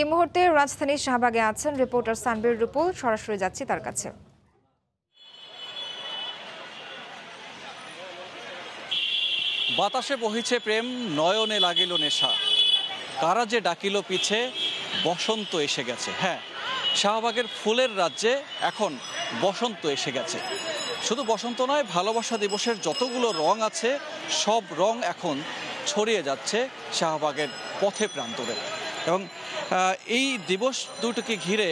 এই মুহূর্তে রাজধানীর শাহবাগে আছেন রিপোর্টার সানবীর রূপুল। সরাসরি যাচ্ছি তার কাছে। বাতাসে বহিছে প্রেম, নয়নে লাগিল নেশা। কারা যে ডাকিল পিছে, বসন্ত এসে গেছে। হ্যাঁ শাহবাগের ফুলের রাজ্যে এখন বসন্ত এসে গেছে। শুধু বসন্ত নয়, ভালোবাসা দিবসের যতগুলো রং আছে, সব রং এখন ছড়িয়ে যাচ্ছে শাহবাগের পথে প্রান্তরে। এবং এই দিবস দুটোকে ঘিরে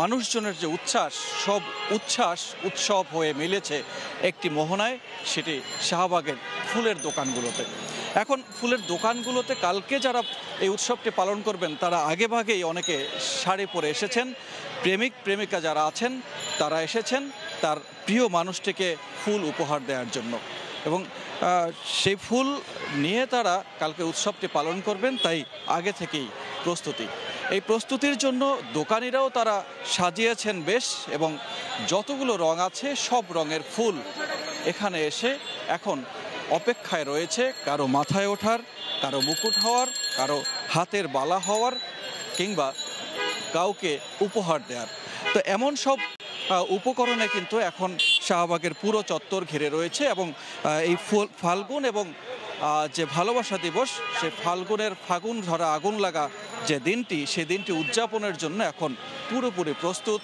মানুষজনের যে উচ্ছ্বাস, সব উচ্ছ্বাস, উৎসব হয়ে মিলেছে একটি মোহনায়, সেটি শাহবাগের ফুলের দোকানগুলোতে। এখন ফুলের দোকানগুলোতে কালকে যারা এই উৎসবটি পালন করবেন, তারা আগে ভাগেই অনেকে শাড়ি পরে এসেছেন। প্রেমিক, প্রেমিকা যারা আছেন, তারা এসেছেন তার প্রিয় মানুষটিকে ফুল উপহার দেওয়ার জন্য। এবং সেই ফুল নিয়ে তারা কালকে উৎসবটি পালন করবেন, তাই আগে থেকেই প্রস্তুতি। এই প্রস্তুতির জন্য দোকানিরাও তারা সাজিয়েছেন বেশ এবং যতগুলো রং আছে সব রঙের ফুল এখানে এসে এখন অপেক্ষায় রয়েছে কারও মাথায় ওঠার, কারও মুকুট হওয়ার, কারও হাতের বালা হওয়ার কিংবা কাউকে উপহার দেওয়ার তো এমন সব উপকরণে কিন্তু এখন শাহবাগের পুরো চত্বর ঘিরে রয়েছে এবং এই ফুল, ফাল্গুন এবং যে ভালোবাসা দিবস, সে ফাল্গুনের ফাগুন ধরা আগুন লাগা যে দিনটি, সে দিনটি উদযাপনের জন্য এখন পুরোপুরি প্রস্তুত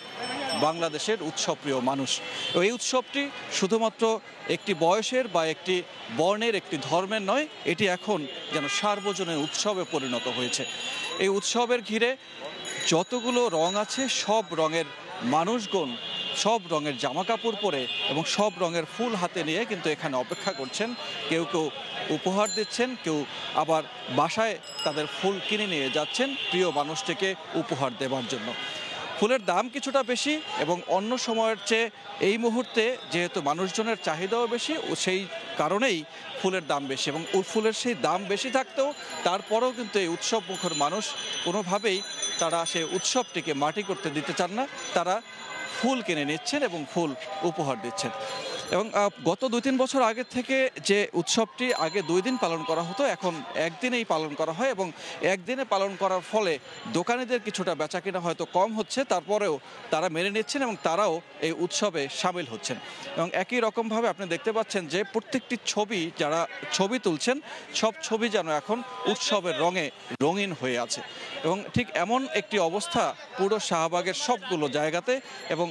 বাংলাদেশের উৎসবপ্রিয় মানুষ। এই উৎসবটি শুধুমাত্র একটি বয়সের বা একটি বর্ণের, একটি ধর্মের নয়, এটি এখন যেন সার্বজনীন উৎসবে পরিণত হয়েছে। এই উৎসবের ঘিরে যতগুলো রং আছে, সব রঙের মানুষগণ সব রঙের জামা কাপড় পরে এবং সব রঙের ফুল হাতে নিয়ে কিন্তু এখানে অপেক্ষা করছেন। কেউ কেউ উপহার দিচ্ছেন, কেউ আবার বাসায় তাদের ফুল কিনে নিয়ে যাচ্ছেন প্রিয় মানুষটিকে উপহার দেওয়ার জন্য। ফুলের দাম কিছুটা বেশি এবং অন্য সময়ের চেয়ে এই মুহূর্তে যেহেতু মানুষজনের চাহিদাও বেশি, ও সেই কারণেই ফুলের দাম বেশি এবং ফুলের সেই দাম বেশি থাকতেও তারপরেও কিন্তু এই উৎসব মুখর মানুষ কোনোভাবেই তারা সে উৎসবটিকে মাটি করতে দিতে চান না। তারা ফুল কিনে নিচ্ছেন এবং ফুল উপহার দিচ্ছেন। এবং গত দুই তিন বছর আগে থেকে যে উৎসবটি আগে দুই দিন পালন করা হতো, এখন একদিনেই পালন করা হয় এবং একদিনে পালন করার ফলে দোকানিদের কিছুটা বেচা কিনা হয়তো কম হচ্ছে, তারপরেও তারা মেনে নিচ্ছেন এবং তারাও এই উৎসবে সামিল হচ্ছেন। এবং একই রকমভাবে আপনি দেখতে পাচ্ছেন যে প্রত্যেকটি ছবি যারা ছবি তুলছেন, সব ছবি যেন এখন উৎসবের রঙে রঙিন হয়ে আছে। এবং ঠিক এমন একটি অবস্থা পুরো শাহবাগের সবগুলো জায়গাতে এবং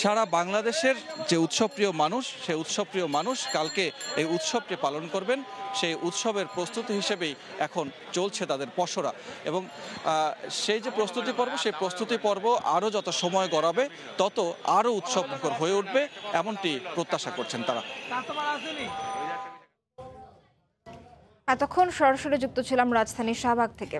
সারা বাংলাদেশের যে উৎসবপ্রিয় মানুষ সেই উৎসবপ্রিয় মানুষ কালকে এই উৎসবটি পালন করবেন। সেই উৎসবের প্রস্তুতি হিসেবেই এখন চলছে তাদের পসরা এবং সেই যে প্রস্তুতি পর্ব, সেই প্রস্তুতি পর্ব আরও যত সময় গড়াবে, তত আরও উৎসব মুখর হয়ে উঠবে, এমনটি প্রত্যাশা করছেন তারা। এতক্ষণ সরাসরি যুক্ত ছিলাম রাজধানীর শাহবাগ থেকে।